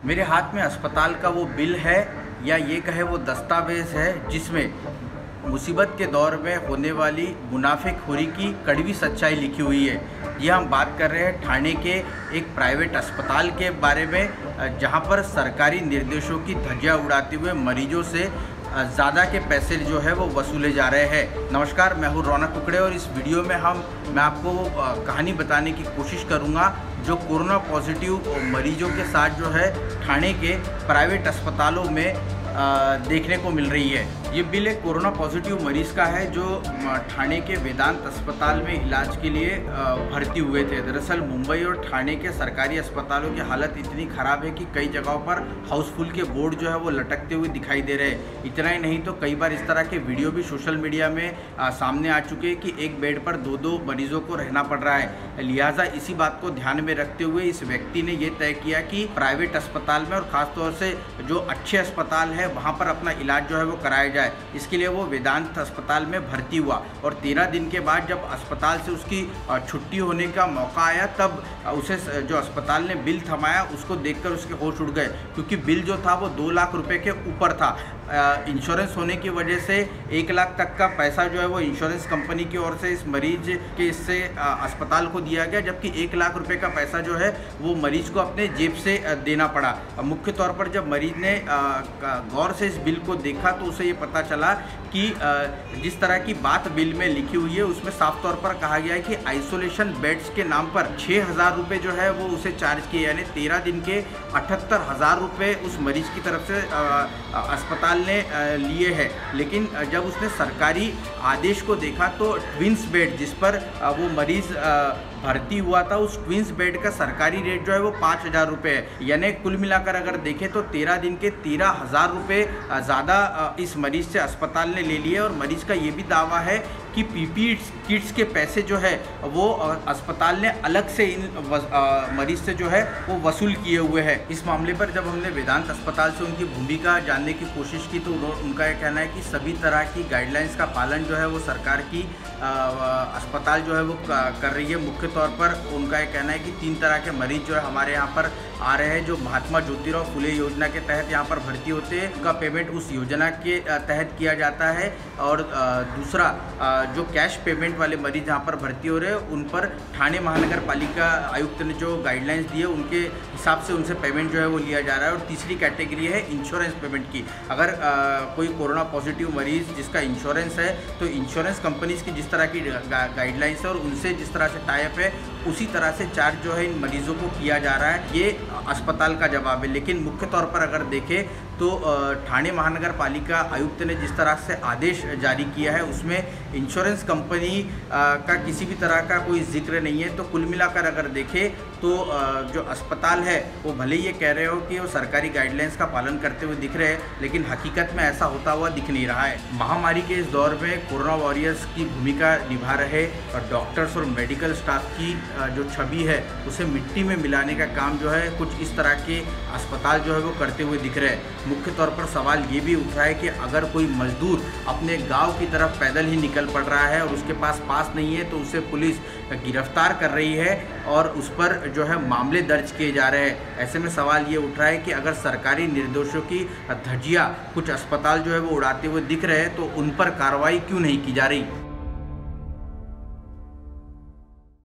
मेरे हाथ में अस्पताल का वो बिल है या ये कहे वो दस्तावेज़ है जिसमें मुसीबत के दौर में होने वाली मुनाफेखोरी की कड़वी सच्चाई लिखी हुई है। ये हम बात कर रहे हैं ठाणे के एक प्राइवेट अस्पताल के बारे में, जहाँ पर सरकारी निर्देशों की धज्जियाँ उड़ाते हुए मरीजों से ज़्यादा के पैसे जो है वो वसूले जा रहे हैं। नमस्कार, मैं हूँ रौनक कुकड़े और इस वीडियो में हम, मैं आपको कहानी बताने की कोशिश करूँगा जो कोरोना पॉजिटिव मरीजों के साथ जो है, थाने के प्राइवेट अस्पतालों में देखने को मिल रही है। ये बिल एक कोरोना पॉजिटिव मरीज़ का है जो ठाणे के वेदांत अस्पताल में इलाज के लिए भर्ती हुए थे। दरअसल मुंबई और ठाणे के सरकारी अस्पतालों की हालत इतनी ख़राब है कि कई जगहों पर हाउसफुल के बोर्ड जो है वो लटकते हुए दिखाई दे रहे हैं। इतना ही नहीं तो कई बार इस तरह के वीडियो भी सोशल मीडिया में सामने आ चुके हैं कि एक बेड पर दो दो मरीजों को रहना पड़ रहा है। लिहाजा इसी बात को ध्यान में रखते हुए इस व्यक्ति ने यह तय किया कि प्राइवेट अस्पताल में और ख़ासतौर से जो अच्छे अस्पताल है वहाँ पर अपना इलाज जो है वो कराया जाए। इसके लिए वो वेदांत अस्पताल में भर्ती हुआ और तेरह दिन के बाद जब अस्पताल से उसकी छुट्टी होने का मौका आया, तब उसे जो अस्पताल ने बिल थमाया, उसको देखकर उसके होश उड़ गए। क्योंकि बिल जो था वो दो लाख रुपए के ऊपर था। इंश्योरेंस होने की वजह से एक लाख तक का पैसा जो है वो इंश्योरेंस कंपनी की ओर से इस मरीज़ के इससे अस्पताल को दिया गया, जबकि एक लाख रुपए का पैसा जो है वो मरीज़ को अपने जेब से देना पड़ा। मुख्य तौर पर जब मरीज़ ने गौर से इस बिल को देखा तो उसे ये पता चला कि जिस तरह की बात बिल में लिखी हुई है, उसमें साफ़ तौर पर कहा गया है कि आइसोलेशन बेड्स के नाम पर छः हज़ार रुपये जो है वो उसे चार्ज किए, यानी तेरह दिन के अठहत्तर हज़ार रुपये उस मरीज़ की तरफ़ से अस्पताल ने लिए है। लेकिन जब उसने सरकारी आदेश को देखा तो ट्विंस बेड जिस पर वो मरीज़ भर्ती हुआ था उस ट्विंस बेड का सरकारी रेट जो है वो पाँच हज़ार रुपये है। यानी कुल मिलाकर अगर देखें तो तेरह दिन के तेरह हज़ार रुपये ज़्यादा इस मरीज़ से अस्पताल ने ले लिए और मरीज़ का ये भी दावा है कि पीपी किट्स के पैसे जो है वो अस्पताल ने अलग से इन मरीज़ से जो है वो वसूल किए हुए हैं। इस मामले पर जब हमने वेदांत अस्पताल से उनकी भूमिका जानने की कोशिश की तो उनका यह कहना है कि सभी तरह की गाइडलाइंस का पालन जो है वो सरकार की अस्पताल जो है वो कर रही है। मुख्य तौर पर उनका ये कहना है कि तीन तरह के मरीज़ जो है हमारे यहाँ पर आ रहे हैं, जो महात्मा ज्योतिराव फुले योजना के तहत यहाँ पर भर्ती होते हैं। उनका पेमेंट उस योजना के तहत किया जाता है। और दूसरा जो कैश पेमेंट वाले मरीज़ यहाँ पर भर्ती हो रहे हैं, उन पर थाने महानगर पालिका आयुक्त ने जो गाइडलाइंस दिए, उनके हिसाब से उनसे पेमेंट जो है वो लिया जा रहा है। और तीसरी कैटेगरी है इंश्योरेंस पेमेंट की। अगर कोई कोरोना पॉजिटिव मरीज़ जिसका इंश्योरेंस है तो इंश्योरेंस कंपनीज़ की जिस तरह की गाइडलाइंस है और उनसे जिस तरह से टाइप है, उसी तरह से चार्ज जो है इन मरीजों को किया जा रहा है। ये अस्पताल का जवाब है। लेकिन मुख्य तौर पर अगर देखें तो ठाणे महानगर पालिका आयुक्त ने जिस तरह से आदेश जारी किया है, उसमें इंश्योरेंस कंपनी का किसी भी तरह का कोई ज़िक्र नहीं है। तो कुल मिलाकर अगर देखें तो जो अस्पताल है, वो भले ही ये कह रहे हो कि वो सरकारी गाइडलाइंस का पालन करते हुए दिख रहे हैं, लेकिन हकीकत में ऐसा होता हुआ दिख नहीं रहा है। महामारी के इस दौर में कोरोना वॉरियर्स की भूमिका निभा रहे और डॉक्टर्स और मेडिकल स्टाफ की जो छवि है, उसे मिट्टी में मिलाने का काम जो है, कुछ इस तरह के अस्पताल जो है, वो करते हुए दिख रहे हैं। मुख्य तौर पर सवाल ये भी उठ रहा है कि अगर कोई मजदूर अपने गाँव की तरफ़ पैदल ही निकल पड़ रहा है और उसके पास पास नहीं है तो उसे पुलिस गिरफ़्तार कर रही है और उस पर जो है मामले दर्ज किए जा रहे हैं। ऐसे में सवाल ये उठ रहा है कि अगर सरकारी निर्देशों की धजिया कुछ अस्पताल जो है वो उड़ाते हुए दिख रहे हैं तो उन पर कार्रवाई क्यों नहीं की जा रही?